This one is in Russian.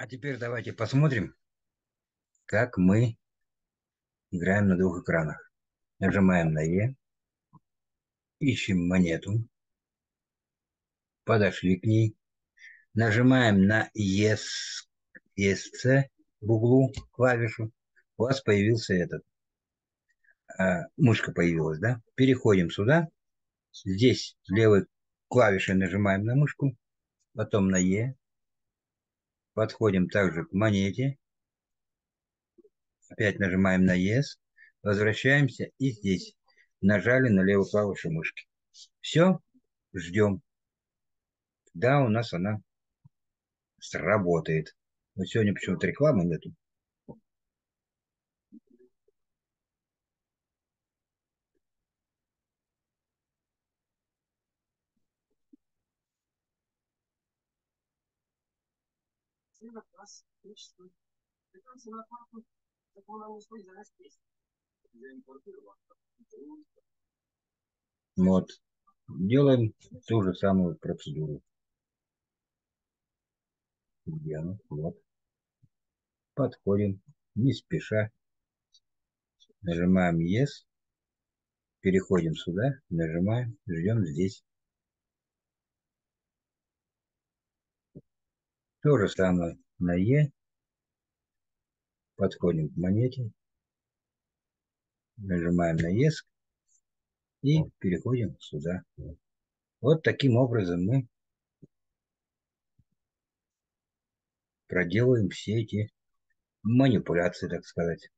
А теперь давайте посмотрим, как мы играем на двух экранах. Нажимаем на Е, ищем монету, подошли к ней, нажимаем на ES, ESC в углу клавишу, у вас появился этот, а, мышка появилась, да? Переходим сюда, здесь левой клавишей нажимаем на мышку, потом на Е, подходим также к монете, опять нажимаем на Yes, возвращаемся и здесь нажали на левую клавишу мышки. Все, ждем, когда у нас она сработает. Но сегодня почему-то рекламы нету. Вот. Делаем ту же самую процедуру. Делаем. Вот. Подходим, не спеша. Нажимаем Yes. Переходим сюда, нажимаем, ждем здесь. То же самое на Е. Подходим к монете. Нажимаем на Yes. И переходим сюда. Вот таким образом мы проделаем все эти манипуляции, так сказать.